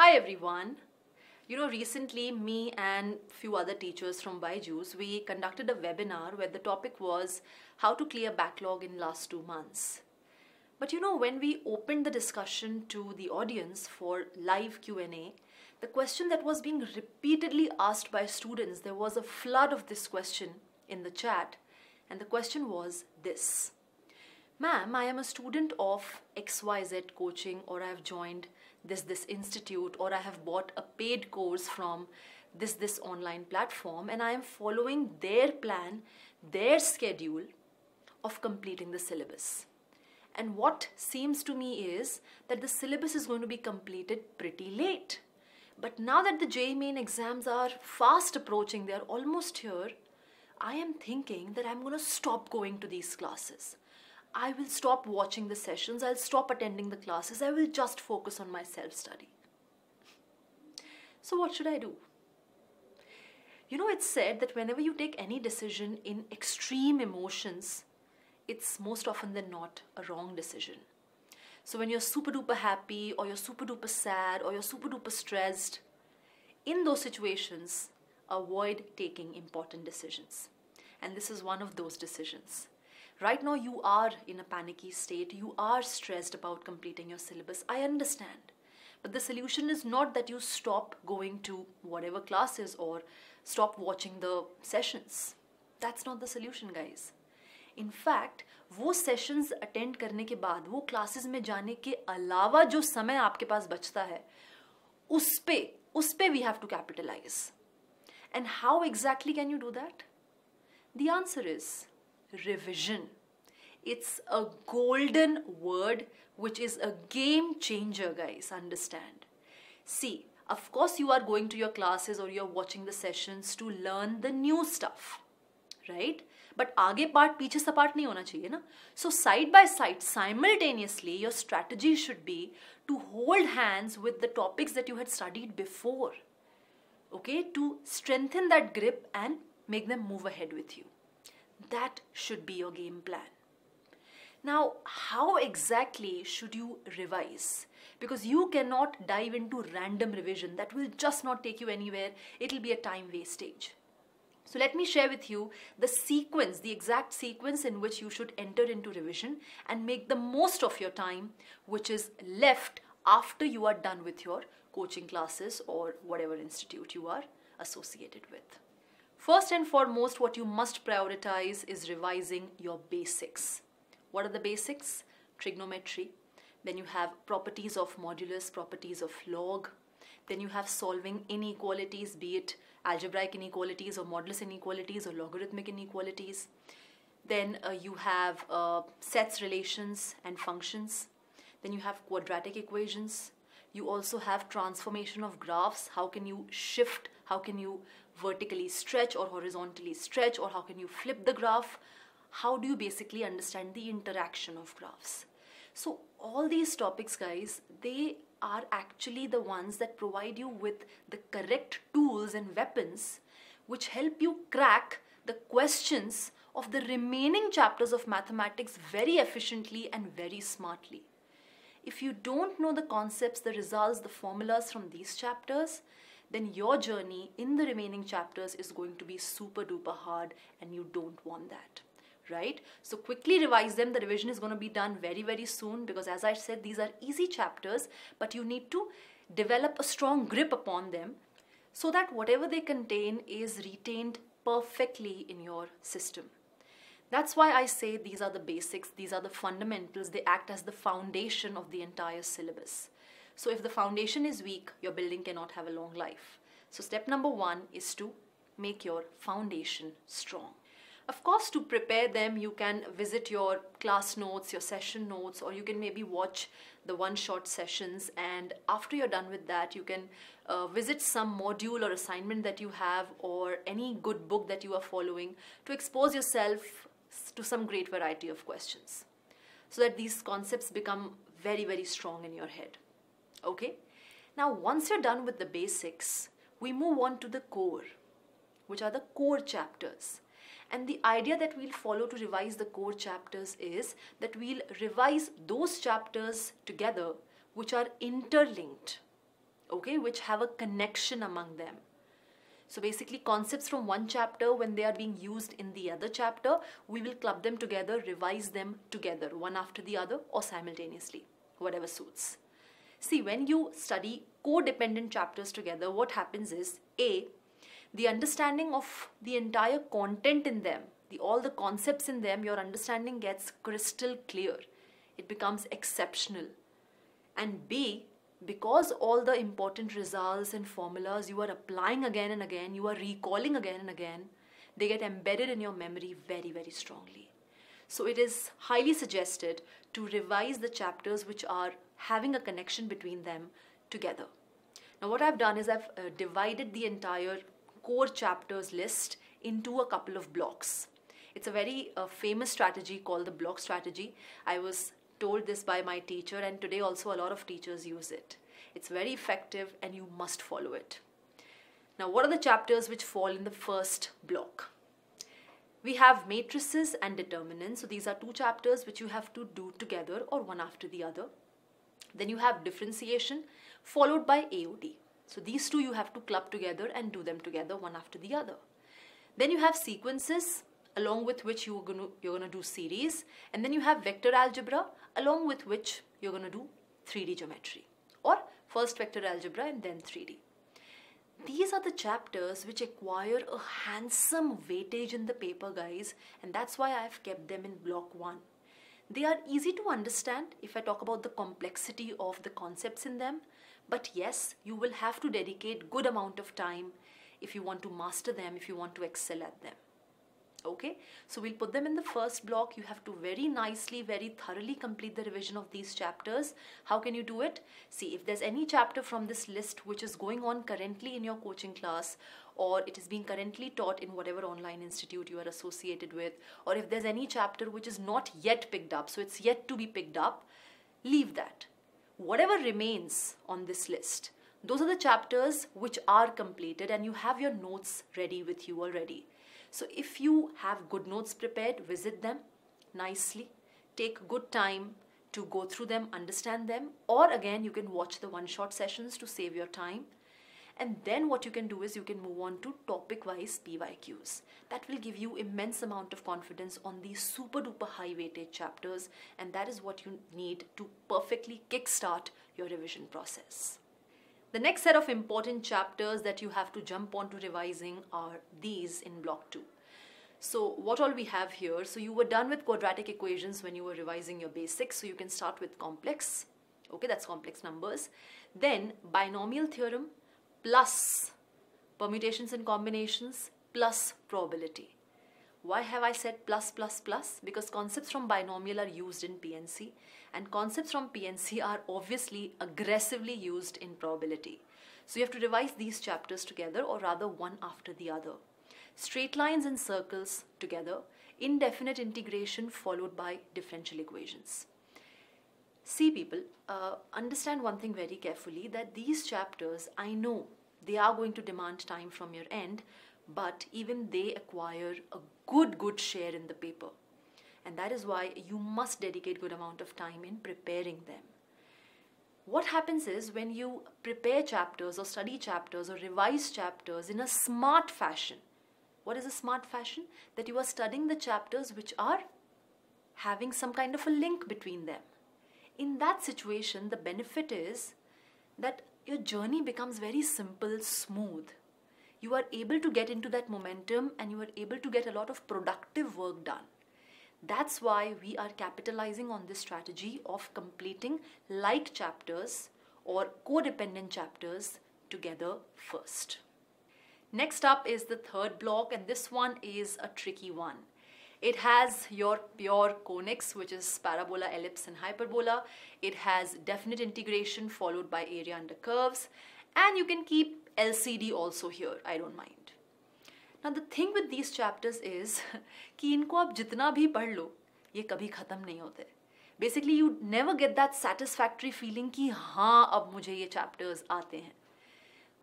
Hi everyone. You know, recently me and few other teachers from Byju's, we conducted a webinar where the topic was how to clear backlog in last two months. But you know, when we opened the discussion to the audience for live Q&A, the question that was being repeatedly asked by students, there was a flood of this question in the chat, and the question was this. Ma'am, I am a student of XYZ coaching or I have joined this this institute or I have bought a paid course from this this online platform and I am following their plan, their schedule of completing the syllabus. And what seems to me is that the syllabus is going to be completed pretty late. But now that the JEE main exams are fast approaching, they're almost here, I am thinking that I'm going to stop going to these classes. I will stop watching the sessions, I'll stop attending the classes, I will just focus on my self study. So, what should I do? You know, it's said that whenever you take any decision in extreme emotions, it's most often than not a wrong decision. So, when you're super duper happy, or you're super duper sad, or you're super duper stressed, in those situations, avoid taking important decisions. And this is one of those decisions Right now, you are in a panicky state, you are stressed about completing your syllabus. I understand. But the solution is not that you stop going to whatever classes or stop watching the sessions. That's not the solution, guys. In fact वो sessions attend करने के बाद वो classes में जाने के अलावा जो समय आपके पास बचता है उस पे उस पे we have to capitalise and how exactly can you do that the answer is revision. It's a golden word which is a game changer, guys. Understand? See, of course, you are going to your classes or you're watching the sessions to learn the new stuff, right? But aage part, piche sa part nahi hona chahiye na. So side by side, simultaneously, your strategy should be to hold hands with the topics that you had studied before, okay? To strengthen that grip and make them move ahead with you. That should be your game plan. Now, how exactly should you revise? Because you cannot dive into random revision. That will just not take you anywhere. It'll be a time wastage. So let me share with you the sequence, the exact sequence in which you should enter into revision and make the most of your time which is left after you are done with your coaching classes or whatever institute you are associated with. First and foremost, what you must prioritize is revising your basics. What are the basics? Trigonometry. Then you have properties of modulus, properties of log. Then you have solving inequalities, be it algebraic inequalities or modulus inequalities or logarithmic inequalities. Then uh, you have uh, sets relations and functions. Then you have quadratic equations. You also have transformation of graphs. How can you shift? How can you vertically stretch or horizontally stretch or how can you flip the graph? How do you basically understand the interaction of graphs? So all these topics guys they are actually the ones that provide you with the correct tools and weapons which help you crack the questions of the remaining chapters of mathematics very efficiently and very smartly. If you don't know the concepts the results the formulas from these chapters then your journey in the remaining chapters is going to be super duper hard and you don't want that right? So quickly revise them. The revision is going to be done very very soon because as i said these are easy chapters but you need to develop a strong grip upon them so that whatever they contain is retained perfectly in your system. That's why I say these are the basics, these are the fundamentals, they act as the foundation of the entire syllabus. So if the foundation is weak, your building cannot have a long life. So step number one is to make your foundation strong. Of course, to prepare them, you can visit your class notes, your session notes, or you can maybe watch the one-shot sessions. And after you're done with that, you can uh, visit some module or assignment that you have or any good book that you are following to expose yourself to some great variety of questions so that these concepts become very, very strong in your head. Okay? Now, once you're done with the basics, we move on to the core, which are the core chapters. And the idea that we'll follow to revise the core chapters is that we'll revise those chapters together which are interlinked. okay, which have a connection among them. So basically concepts from one chapter when they are being used in the other chapter, we will club them together, revise them together, one after the other or simultaneously, whatever suits. See, when you study codependent chapters together, what happens is A, the understanding of the entire content in them, the, all the concepts in them, your understanding gets crystal clear. It becomes exceptional. And B, because all the important results and formulas you are applying again and again, you are recalling again and again, they get embedded in your memory very, very strongly. So it is highly suggested to revise the chapters which are having a connection between them together. Now, what I've done is I've uh, divided the entire core chapters list into a couple of blocks. It's a very uh, famous strategy called the block strategy. I was told this by my teacher, and today also a lot of teachers use it. It's very effective and you must follow it. Now, what are the chapters which fall in the first block? We have matrices and determinants. So, these are two chapters which you have to do together or one after the other. Then you have differentiation followed by AOD. So, these two you have to club together and do them together one after the other. Then you have sequences along with which you're going to you're going to do series and then you have vector algebra along with which you're going to do 3D geometry or first vector algebra and then 3D. These are the chapters which acquire a handsome weightage in the paper guys and that's why I've kept them in block 1. They are easy to understand if I talk about the complexity of the concepts in them. But yes you will have to dedicate good amount of time if you want to master them if you want to excel at them okay? So we'll put them in the first block. You have to very nicely very thoroughly complete the revision of these chapters. How can you do it? See if there's any chapter from this list which is going on currently in your coaching class or it is being currently taught in whatever online institute you are associated with or if there's any chapter which is not yet picked up so it's yet to be picked up leave that. Whatever remains on this list those are the chapters which are completed and you have your notes ready with you already so if you have good notes prepared, visit them nicely. Take good time to go through them, understand them, or again, you can watch the one shot sessions to save your time. And then what you can do is you can move on to topic wise PYQs. That will give you immense amount of confidence on these super duper high weightage chapters and that is what you need to perfectly kickstart your revision process. The next set of important chapters that you have to jump on to revising are these in block 2. So what all we have here, so you were done with quadratic equations when you were revising your basics, so you can start with complex, okay, that's complex numbers. Then binomial theorem plus permutations and combinations plus probability. Why have I said plus plus plus? Because concepts from binomial are used in PNC and concepts from PNC are obviously aggressively used in probability. So you have to revise these chapters together or rather one after the other. Straight lines and circles together, indefinite integration followed by differential equations. See people, uh, understand one thing very carefully that these chapters, I know they are going to demand time from your end, but even they acquire a good, good share in the paper. And that is why you must dedicate good amount of time in preparing them. What happens is when you prepare chapters or study chapters or revise chapters in a smart fashion, what is a smart fashion? That you are studying the chapters which are having some kind of a link between them. In that situation, the benefit is that your journey becomes very simple, smooth you are able to get into that momentum and you are able to get a lot of productive work done. That's why we are capitalizing on this strategy of completing like chapters or codependent chapters together first. Next up is the third block, and this one is a tricky one. It has your pure conics, which is parabola, ellipse, and hyperbola. It has definite integration followed by area under curves, and you can keep LCD also here, I don't mind. Now the thing with these chapters is कि इनको आप जितना भी पढ़ लो ये कभी ख़त्म नहीं होते। Basically you never get that satisfactory feeling कि हाँ अब मुझे ये चैप्टर्स आते हैं।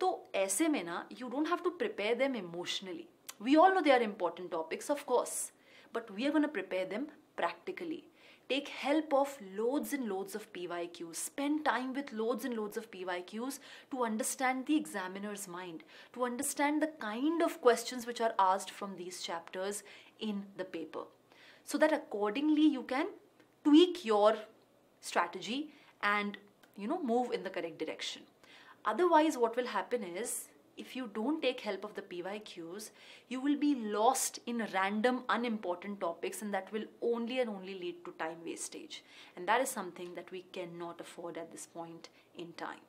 तो ऐसे में ना you don't have to prepare them emotionally we all know they are important topics of course we are going to prepare them practically. Take help of loads and loads of PYQs. Spend time with loads and loads of PYQs to understand the examiner's mind, to understand the kind of questions which are asked from these chapters in the paper. So that accordingly you can tweak your strategy and you know move in the correct direction. Otherwise, what will happen is if you don't take help of the PYQs, you will be lost in random, unimportant topics, and that will only and only lead to time wastage. And that is something that we cannot afford at this point in time.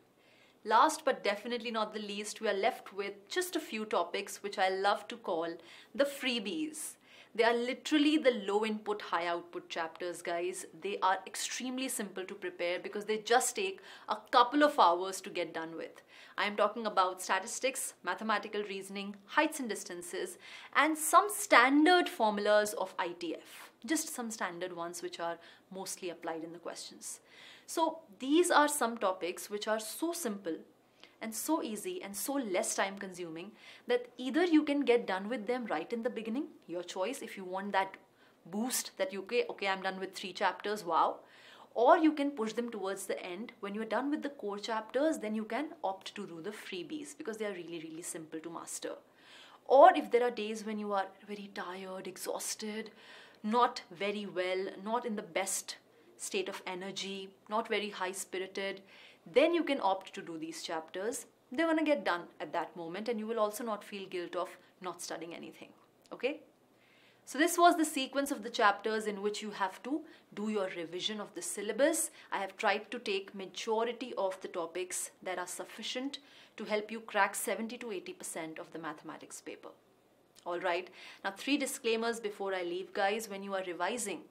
Last but definitely not the least, we are left with just a few topics which I love to call the freebies. They are literally the low input, high output chapters, guys. They are extremely simple to prepare because they just take a couple of hours to get done with. I am talking about statistics, mathematical reasoning, heights and distances, and some standard formulas of ITF. Just some standard ones which are mostly applied in the questions. So these are some topics which are so simple and so easy and so less time consuming that either you can get done with them right in the beginning, your choice if you want that boost that you okay, okay, I'm done with three chapters, wow or you can push them towards the end. When you're done with the core chapters then you can opt to do the freebies because they are really really simple to master. Or if there are days when you are very tired exhausted not very well not in the best state of energy not very high spirited then you can opt to do these chapters they're going to get done at that moment and you will also not feel guilt of not studying anything okay so this was the sequence of the chapters in which you have to do your revision of the syllabus. I have tried to take majority of the topics that are sufficient to help you crack 70 to 80% of the mathematics paper. Alright, now three disclaimers before I leave guys. When you are revising,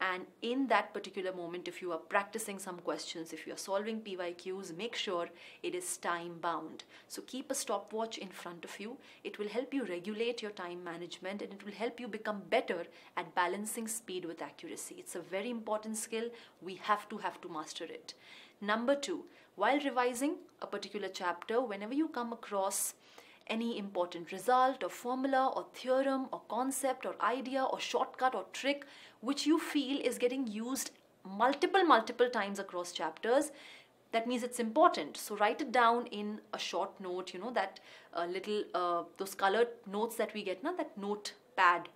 and in that particular moment if you are practicing some questions if you are solving pyqs make sure it is time bound. So keep a stopwatch in front of you. It will help you regulate your time management and it will help you become better at balancing speed with accuracy. It's a very important skill. We have to have to master it. Number 2 while revising a particular chapter whenever you come across any important result or formula or theorem or concept or idea or shortcut or trick which you feel is getting used multiple multiple times across chapters that means it's important. So write it down in a short note you know that uh, little uh, those colored notes that we get now that note pad.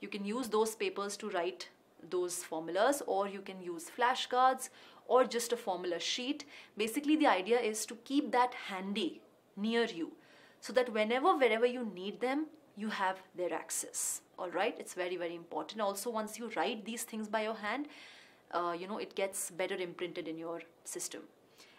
You can use those papers to write those formulas or you can use flashcards or just a formula sheet. Basically the idea is to keep that handy near you so that whenever wherever you need them you have their access. All right? It's very very important. Also once you write these things by your hand uh, you know it gets better imprinted in your system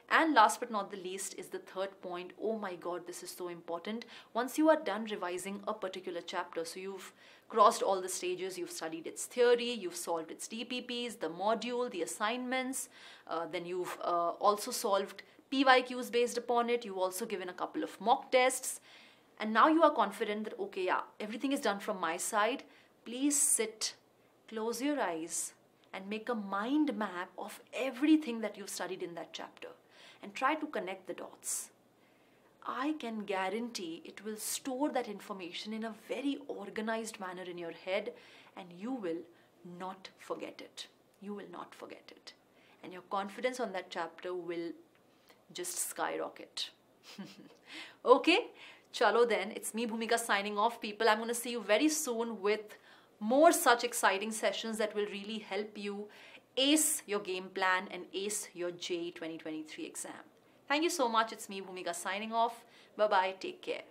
and last but not the least is the third point oh my god this is so important once you are done revising a particular chapter so you've crossed all the stages you've studied its theory you've solved its dpps the module the assignments uh, then you've uh, also solved PYQs based upon it. You've also given a couple of mock tests. And now you are confident that, okay, yeah, everything is done from my side. Please sit, close your eyes, and make a mind map of everything that you've studied in that chapter and try to connect the dots. I can guarantee it will store that information in a very organized manner in your head and you will not forget it. You will not forget it. And your confidence on that chapter will just skyrocket. okay, chalo then. It's me, Bhoomika, signing off, people. I'm going to see you very soon with more such exciting sessions that will really help you ace your game plan and ace your JEE 2023 exam. Thank you so much. It's me, Bhoomika, signing off. Bye bye. Take care.